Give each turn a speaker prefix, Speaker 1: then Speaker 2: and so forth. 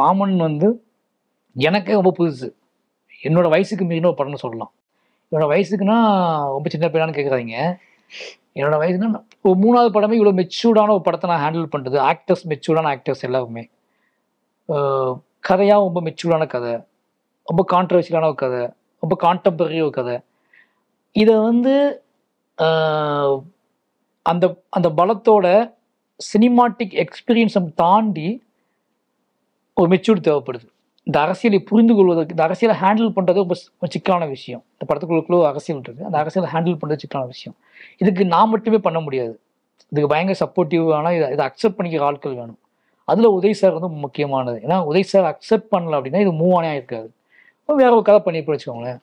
Speaker 1: மாமன் வந்து எனக்கே ரொம்ப புதுசு. என்னோட வயசுக்கு மீறின ஒரு படம்னு சொல்லலாம். என்னோட வயசுக்குன்னா ரொம்ப சின்ன பையனான்னு கேட்குறாங்க என்னோட வயசுனா ஒரு மூணாவது படமே இவ்வளோ மெச்சூர்டான ஒரு படத்தை நான் ஹேண்டில் பண்ணுறது ஆக்டர்ஸ் மெச்சூர்டான ஆக்டர்ஸ் எல்லாருமே கதையாக ரொம்ப மெச்சூர்டான கதை. ரொம்ப கான்ட்ரவர்ஷியலான ஒரு கதை. ரொம்ப கான்டெம்பரரி ஒரு கதை. இதை வந்து அந்த அந்த பலத்தோட சினிமாட்டிக் எக்ஸ்பீரியன்ஸை தாண்டி ஒரு மெச்சூர் தேவைப்படுது. இந்த அரசியலை புரிந்து கொள்வதற்கு இந்த அரசியலை ஹேண்டில் பண்ணுறது ரொம்ப சிக்கலான விஷயம். இந்த படத்துக்குள்ளுக்குள்ள அரசியல் இருக்குது அந்த அரசியலை ஹேண்டில் பண்ணுறது சிக்கலான விஷயம். இதுக்கு நான் மட்டுமே பண்ண முடியாது. இதுக்கு பயங்கர சப்போர்ட்டிவ் ஆனால் இதை இதை அக்செப்ட் பண்ணிக்கிற ஆட்கள் வேணும். அதில் உதய் சார் வந்து முக்கியமானது. ஏன்னா உதய் சார் அக்செப்ட் பண்ணல அப்படின்னா இது மூவ் ஆனே இருக்காது. வேற ஒரு கதை பண்ணி வச்சுக்கோங்களேன்.